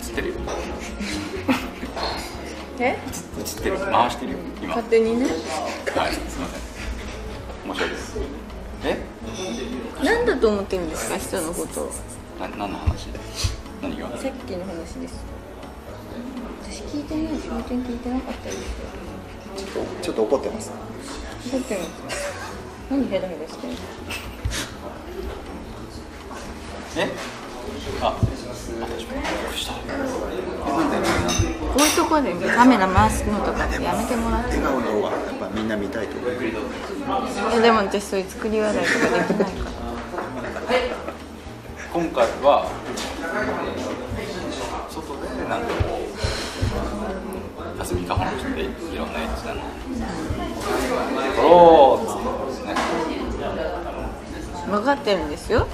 ってるよ。え？映ってる。回してるよ。今。勝手にね。はい。すいません。申し訳ないです。え？何だと思ってるんですか？人のことを。な何の話？何が？さっきの話です。私聞いてないし本当に聞いてなかったですよちょっとちょっと怒ってます。怒ってます。何ヘラヘラしてんの？え？あ私もしたえなんでなんでこういうところでカメラ回すのとかってやめてもら。って笑顔の方がやっぱみんな見たいと思ういやでも私そういう作り笑いとかできないから。今回は外でなんかこう霞ヶ浜の人でいろんなエッチな撮ろうっつってね分かってるんですよ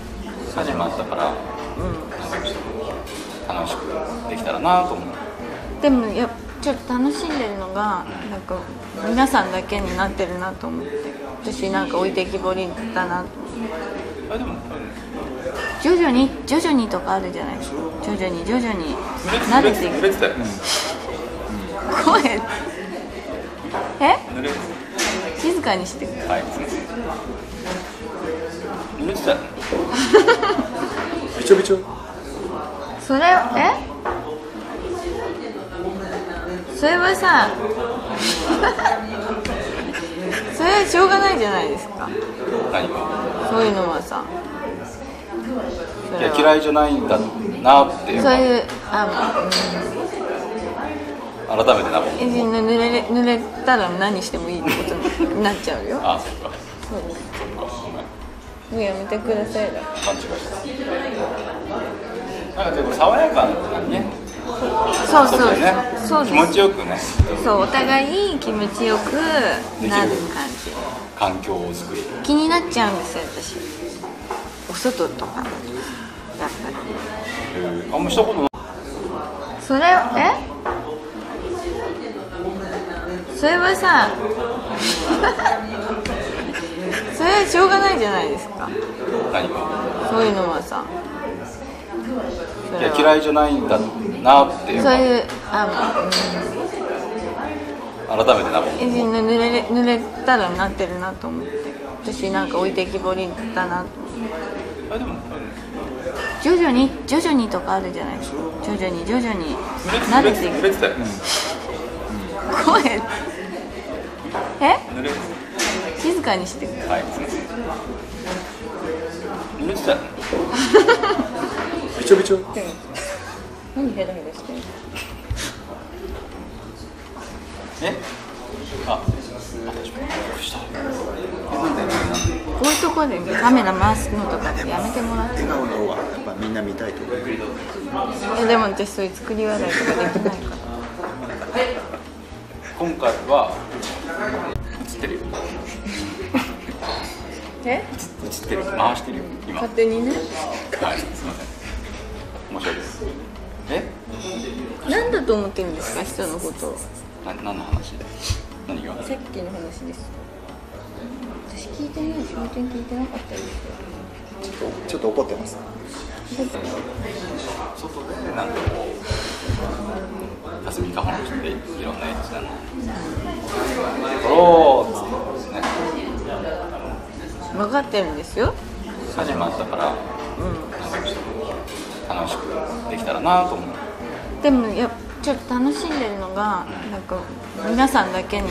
始まったから、楽しくできたらなと思うでもやっちょっと楽しんでるのがなんか皆さんだけになってるなと思って。私なんか置いてきぼりだなと思って。あでも徐々に徐々にとかあるじゃないですか。徐々に徐々に。慣れていく濡れてたよ、声。え？静かにして。くたはい。すいません濡れてたよびちょ。それえ？それはさ。それはしょうがないじゃないですか。何がそういうのはさ。そいや嫌いじゃないんだなって。そういうあ改めてな。え濡れ濡れたら何してもいいってことになっちゃうよ。あそっか。そうそっかごめんもうやめてくださいだ。勘違いしたなんかでも爽やかなね。そうそう。外でね。そう気持ちよくね。そうお互い気持ちよくなる感じ環境を作る。気になっちゃうんですよ私。お外とか。やっぱり。あんましたことない。それえ？それはさそれはしょうがないじゃないですか。何が？そういうのはさ。そいや嫌いじゃないんだなってそういうあ改めてなえ濡れ濡れたらなってるなと思って。私なんか置いてきぼりだなと思って。あでも徐々に徐々にとかあるじゃないですか。徐々に徐々に。濡れ慣れていく濡れてたよ声。え？濡れかにしてはいすい。ません濡れてたよびちょびちょ。何ヘラヘラしてんの？え？あこういうところでカメラ回すのとかってやめてもらって。笑顔の方がやっぱみんな見たいと思う。いやでも私そういう作り笑いとかできないから。今回は映ってるよえ映ってる。回してるよ。今。勝手にね。はい。すいません。申し訳ないです。え？何だと思ってるんですか？人のことを。な何の話何が？さっきの話です。私聞いてないし本当に聞いてなかったですよちょっとちょっと怒ってます。外でなんかこう霞ヶ浜の人でいろんなエッチなつってね分かってるんですよ。始まったから、なん。楽しくできたらなと思う。でもやちょっと楽しんでるのがなんか皆さんだけに